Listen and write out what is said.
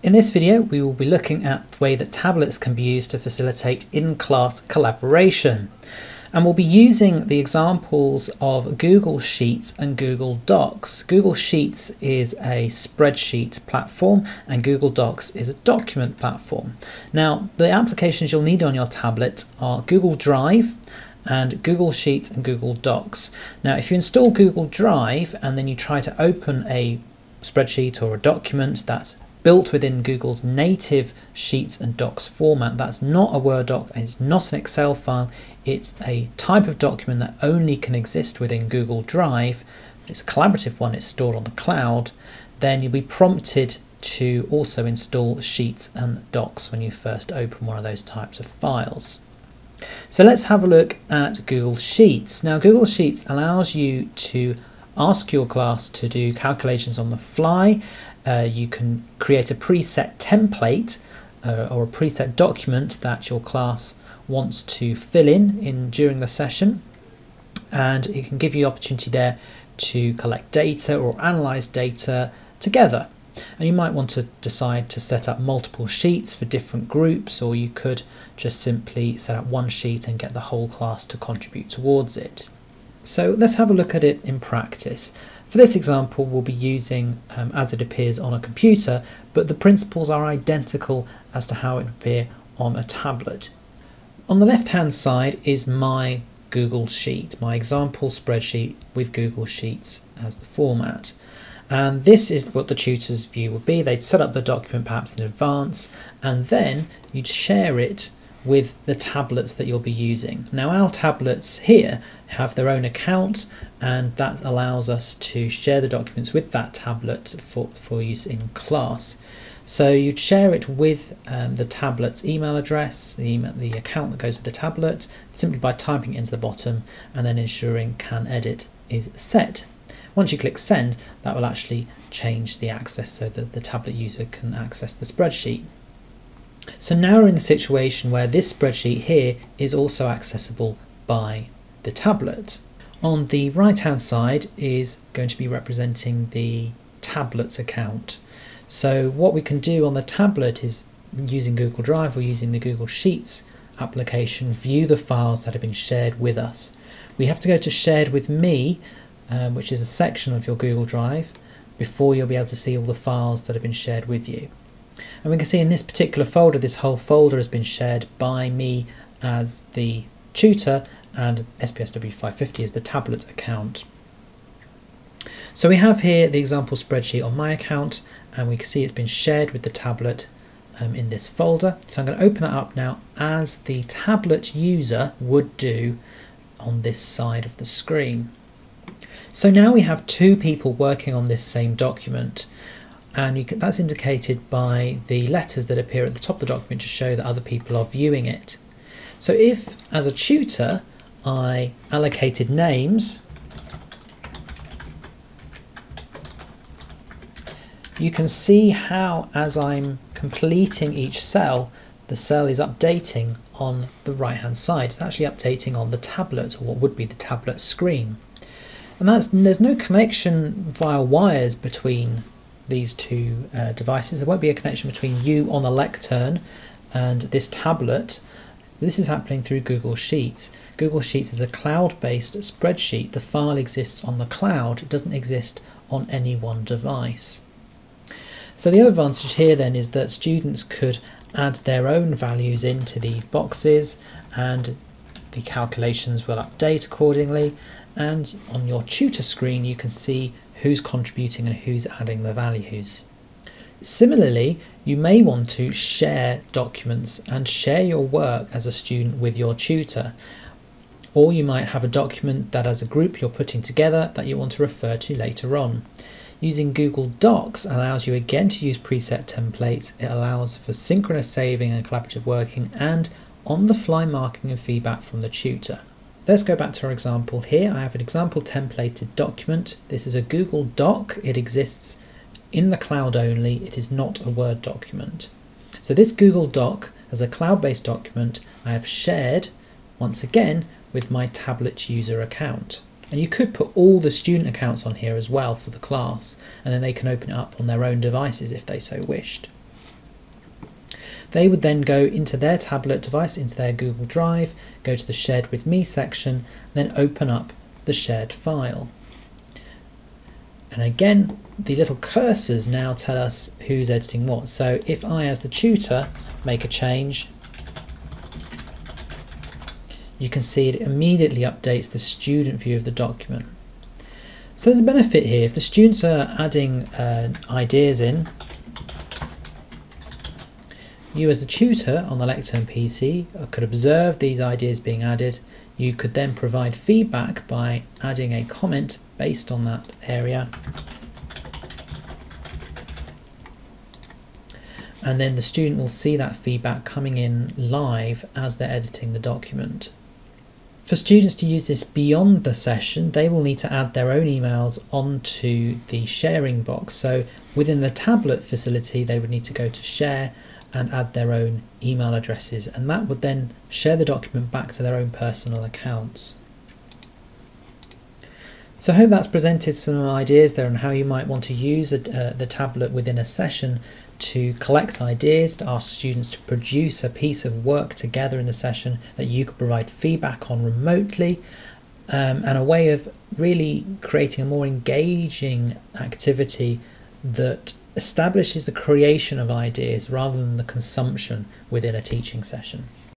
In this video, we will be looking at the way that tablets can be used to facilitate in-class collaboration. And we'll be using the examples of Google Sheets and Google Docs. Google Sheets is a spreadsheet platform and Google Docs is a document platform. Now, the applications you'll need on your tablet are Google Drive, and Google Sheets and Google Docs. Now, if you install Google Drive and then you try to open a spreadsheet or a document that's built within Google's native Sheets and Docs format. That's not a Word doc and it's not an Excel file. It's a type of document that only can exist within Google Drive. It's a collaborative one, it's stored on the cloud. Then you'll be prompted to also install Sheets and Docs when you first open one of those types of files. So let's have a look at Google Sheets. Now Google Sheets allows you to ask your class to do calculations on the fly. Uh, you can create a preset template uh, or a preset document that your class wants to fill in, in during the session and it can give you the opportunity there to collect data or analyze data together. And you might want to decide to set up multiple sheets for different groups, or you could just simply set up one sheet and get the whole class to contribute towards it. So let's have a look at it in practice. For this example, we'll be using um, as it appears on a computer, but the principles are identical as to how it would appear on a tablet. On the left-hand side is my Google Sheet, my example spreadsheet with Google Sheets as the format. And this is what the tutor's view would be. They'd set up the document perhaps in advance, and then you'd share it with the tablets that you'll be using. Now our tablets here have their own account and that allows us to share the documents with that tablet for, for use in class. So you'd share it with um, the tablet's email address, the, email, the account that goes with the tablet, simply by typing it into the bottom and then ensuring can edit is set. Once you click send, that will actually change the access so that the tablet user can access the spreadsheet. So now we're in the situation where this spreadsheet here is also accessible by the tablet. On the right hand side is going to be representing the tablet's account. So what we can do on the tablet is using Google Drive or using the Google Sheets application, view the files that have been shared with us. We have to go to shared with me, um, which is a section of your Google Drive, before you'll be able to see all the files that have been shared with you. And we can see in this particular folder, this whole folder has been shared by me as the tutor and SPSW 550 is the tablet account. So we have here the example spreadsheet on my account and we can see it's been shared with the tablet um, in this folder. So I'm going to open that up now as the tablet user would do on this side of the screen. So now we have two people working on this same document and can, that's indicated by the letters that appear at the top of the document to show that other people are viewing it. So if, as a tutor, I allocated names, you can see how, as I'm completing each cell, the cell is updating on the right hand side. It's actually updating on the tablet, or what would be the tablet screen. And that's, there's no connection via wires between these two uh, devices. There won't be a connection between you on the lectern and this tablet. This is happening through Google Sheets. Google Sheets is a cloud-based spreadsheet. The file exists on the cloud. It doesn't exist on any one device. So the other advantage here then is that students could add their own values into these boxes and the calculations will update accordingly and on your tutor screen you can see who's contributing and who's adding the values. Similarly, you may want to share documents and share your work as a student with your tutor. Or you might have a document that as a group you're putting together that you want to refer to later on. Using Google Docs allows you again to use preset templates. It allows for synchronous saving and collaborative working and on-the-fly marking and feedback from the tutor. Let's go back to our example here. I have an example templated document. This is a Google Doc. It exists in the cloud only. It is not a Word document. So this Google Doc as a cloud-based document I have shared once again with my tablet user account. And you could put all the student accounts on here as well for the class, and then they can open it up on their own devices if they so wished. They would then go into their tablet device, into their Google Drive, go to the Shared with Me section, then open up the shared file. And again, the little cursors now tell us who's editing what. So if I, as the tutor, make a change, you can see it immediately updates the student view of the document. So there's a benefit here. If the students are adding uh, ideas in, you as the tutor on the Lectern PC could observe these ideas being added. You could then provide feedback by adding a comment based on that area. And then the student will see that feedback coming in live as they're editing the document. For students to use this beyond the session, they will need to add their own emails onto the sharing box. So within the tablet facility, they would need to go to share and add their own email addresses, and that would then share the document back to their own personal accounts. So I hope that's presented some ideas there on how you might want to use a, uh, the tablet within a session to collect ideas, to ask students to produce a piece of work together in the session that you could provide feedback on remotely, um, and a way of really creating a more engaging activity that establishes the creation of ideas rather than the consumption within a teaching session.